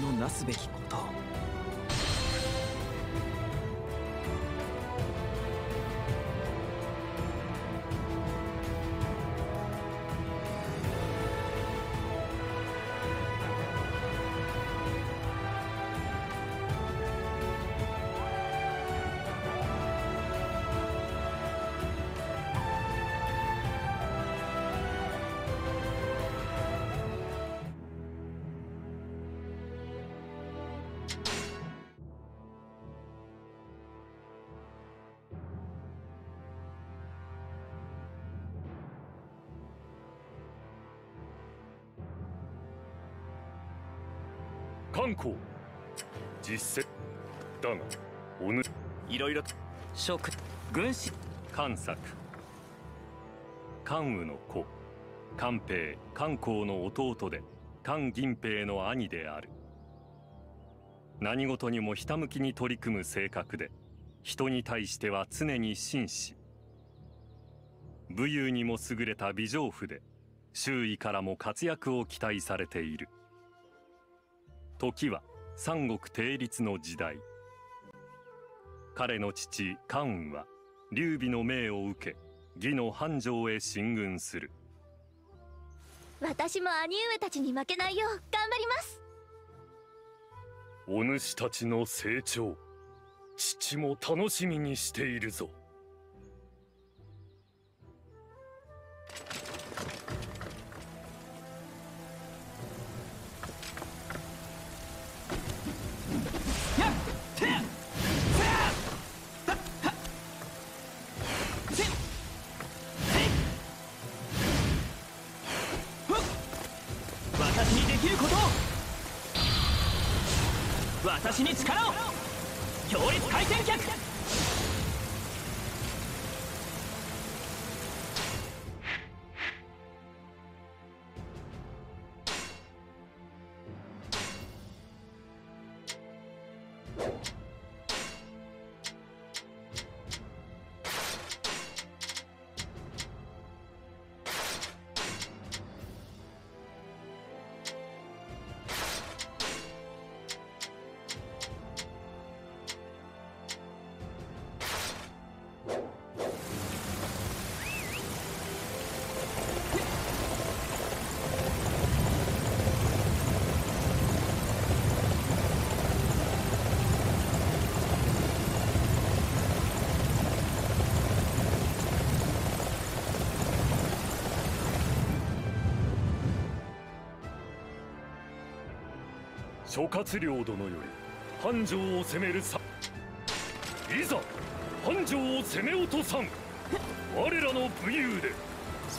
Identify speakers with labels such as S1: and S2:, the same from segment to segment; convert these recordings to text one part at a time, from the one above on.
S1: のなすべきことを。
S2: 観光実践だがおぬ。
S1: いろいろ。と職軍師。
S2: 関作関羽の子。関平。関公の弟で。関銀平の兄である。何事にもひたむきに取り組む性格で。人に対しては常に紳士。武勇にも優れた美丈夫で。周囲からも活躍を期待されている時は三国定立の時代。彼の父関羽は劉備の命を受け義の繁盛へ進軍する。
S3: 私も兄上たちに負けないよう頑張ります。
S2: お主たちの成長父も楽しみにしているぞ
S1: 私に力を
S2: 諸葛亮殿より繁盛を攻めるさいざ繁盛を攻め落とさん。我らの武勇で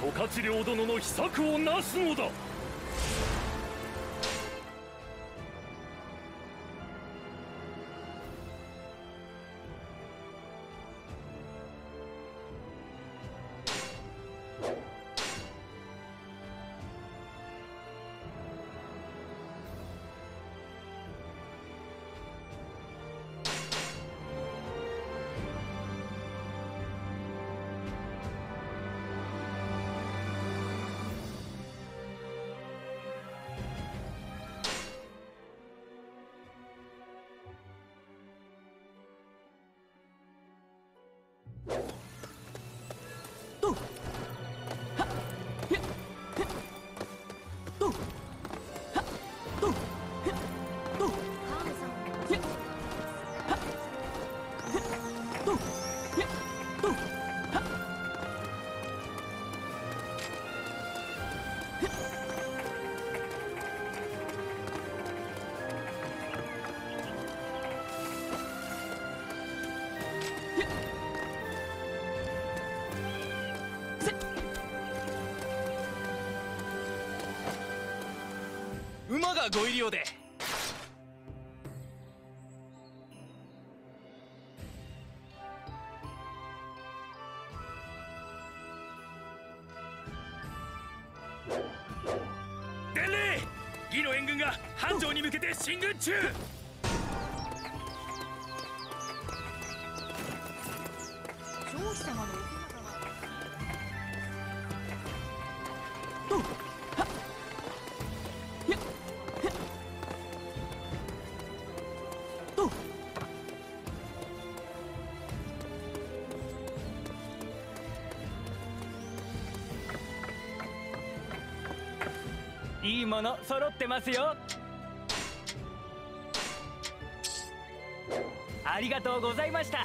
S2: 諸葛亮殿の秘策をなすのだ。馬ご入り用で。伝令!義の援軍が繁盛に向けて進軍中!
S3: 上司様の
S1: もの揃ってますよ。ありがとうございました。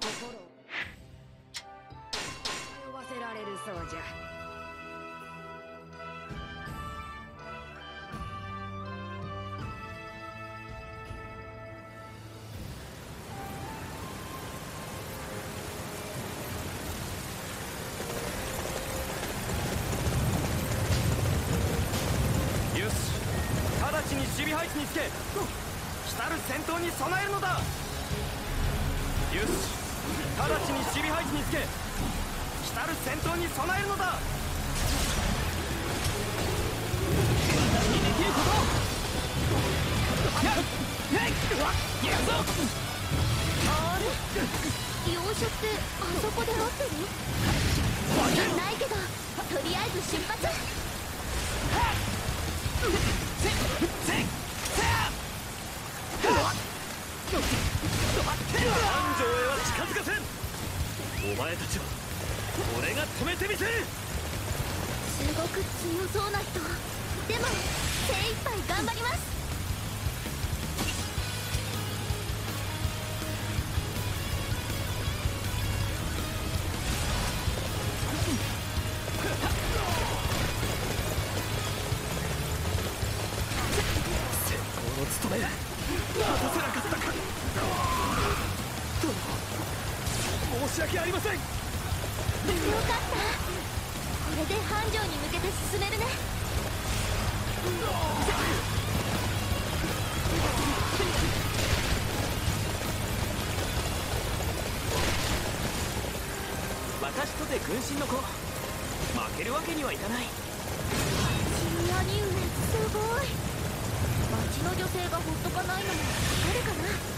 S4: 心を呼ばせられるそうじゃ。
S1: 守備配置につけ。来る戦闘に備えるのだ。よし。直ちに守備配置につけ来る戦闘に備えるのだ。私にできること。やっやいやるぞ。
S3: あれ？洋書ってあそこで合ってる？ないけどとりあえず出発
S1: お前たちは俺が止めてみせる！
S3: すごく強そうな人。でも精一杯頑張ります。繁盛に向けて進めるね。
S1: 私とて軍神の子。負けるわけにはいかない。
S3: 君兄上すごい。町の女性がほっとかないのもわかるかな？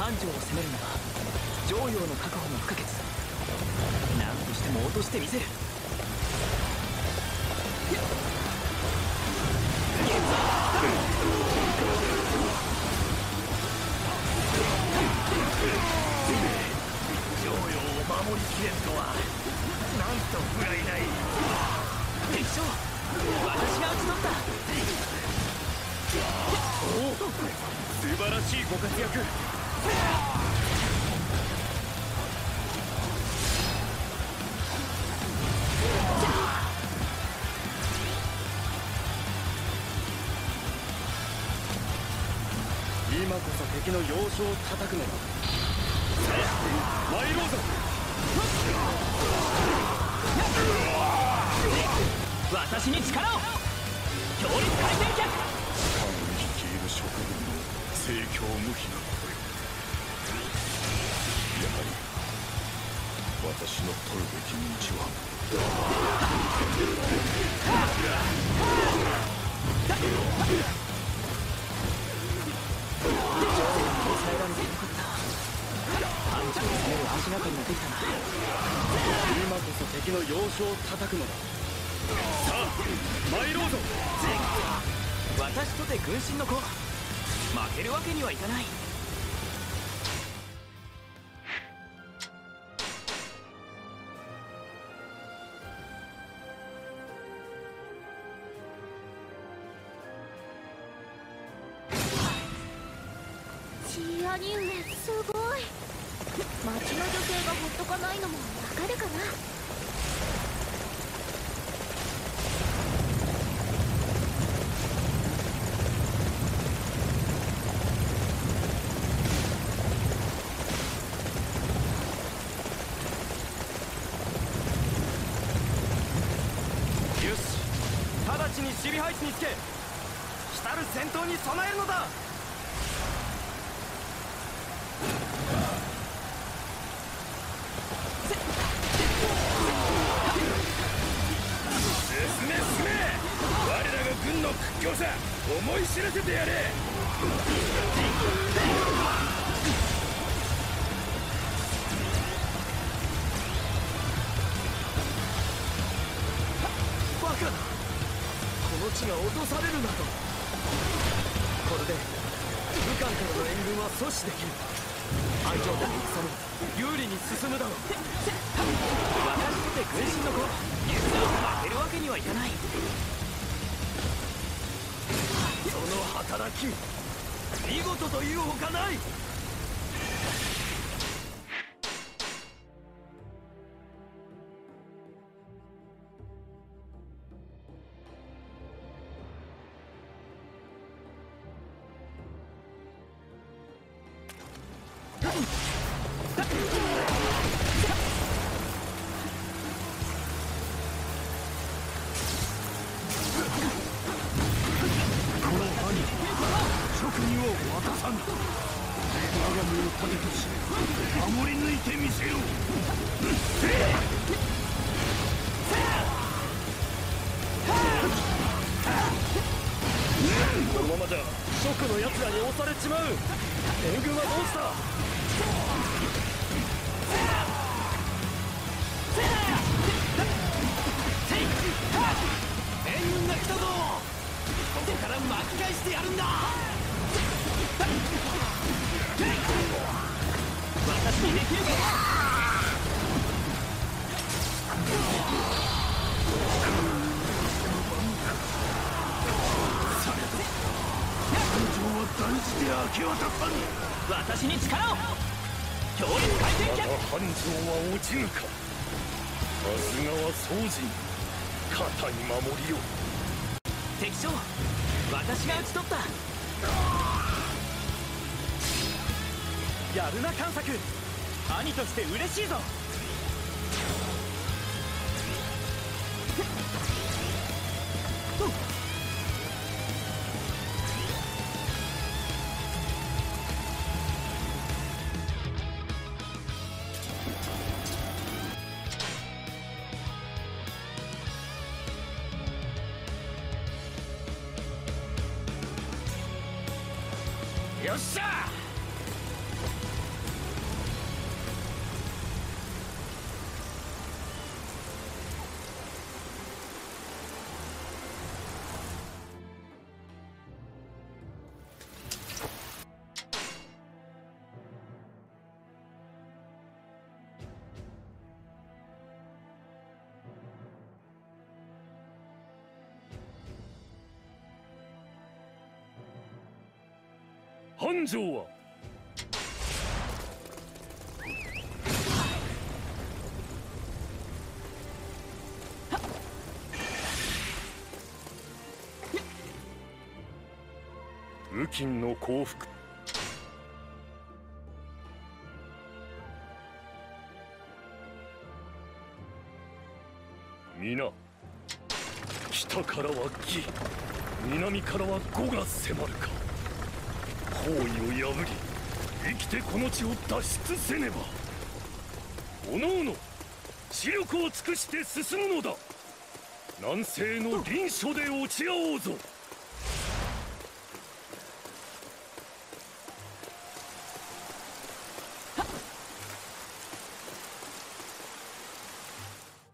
S1: 繁盛を攻めるには城陽の確保も不可欠何としても落としてみせる城陽を守りきれんとはなんと不甲斐ない敵将私が討ち取ったおお素晴らしいご活躍。今こそ敵の要所を叩くのだ。さあ参ろうぞ。
S5: 私に力を。強烈回転脚
S6: 官率いる諸君の盛況無比なはり私の取るべき道は
S5: 抑えられてよかったパンチを攻める足がかりができたな
S1: 今こそ敵の要所を叩くのださあ参ろうぞ
S5: 私とて軍神の子。負けるわけにはいかない。
S3: がほっとかないのもわかるかな？
S1: よし直ちに守備配置につけ。来たる戦闘に備えるのだ。思い知らせてやれ。
S5: バカなこの地が落とされるなどこれで武漢からの援軍は阻止できる。相手の戦も有利に進むだろう。私とて軍神の子負けるわけにはいかないの働き見事というほかない。力を強烈回転脚
S6: 繁盛は落ちぬかさすがは宗人。肩に守りを
S5: 敵将私が討ち取った。
S1: やるな探索。兄として嬉しいぞ。よっしゃ
S6: は繁盛は？雨金の幸福皆北からは義南からは呉が迫るか。包囲を破り生きてこの地を脱出せねば。おのおの知力を尽くして進むのだ。南西の臨書で落ち合おうぞ。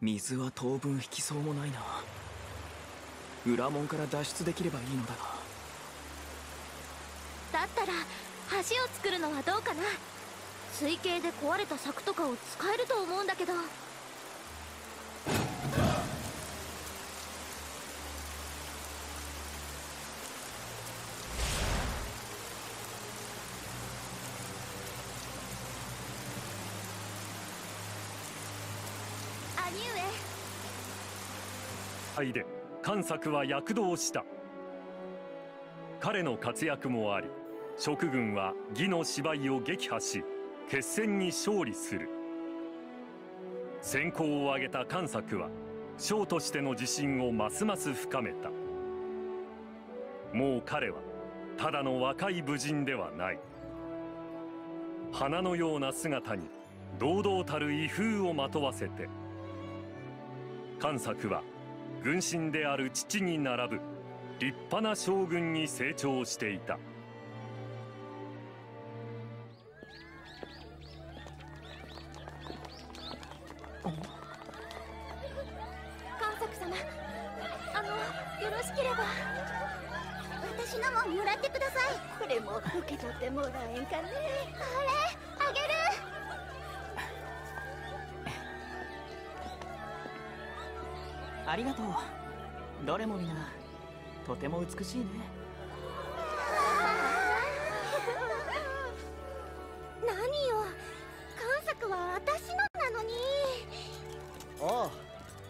S5: 水は当分引きそうもないな。裏門から脱出できればいいのだが。
S3: ったら橋を作るのはどうかな？水系で壊れた柵とかを使えると思うんだけど。兄上。
S2: 敗で関作は躍動した。彼の活躍もあり蜀軍は義の芝居を撃破し決戦に勝利する。先行を挙げた関作は将としての自信をますます深めた。もう彼はただの若い武人ではない。花のような姿に堂々たる威風をまとわせて関作は軍神である父に並ぶ立派な将軍に成長していた。
S3: さい
S4: これも受け取ってもらえんかね。
S3: あれあげる。
S5: ありがとう。どれも皆とても美しいね。
S3: 何よ。関作は私のなのに。
S7: ああ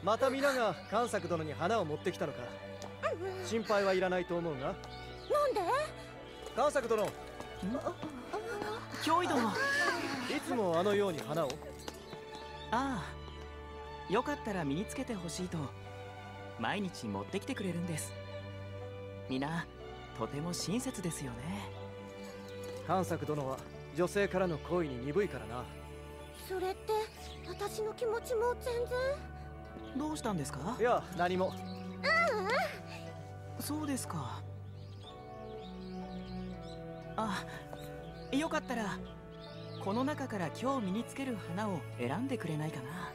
S7: また皆が関作殿に花を持ってきたのか。心配はいらないと思うが。
S3: なんで？
S7: 関作殿。い
S5: 脅威殿あ
S7: つもあのように花をあ
S5: あよかったら身につけてほしいと毎日持ってきてくれるんです皆とても親切ですよね
S7: 関作殿は女性からの恋に鈍いからな
S3: それって私の気持ちも全然
S5: どうしたんですか
S7: いや何も
S5: そうですかあよかったらこの中から今日身につける花を選んでくれないかな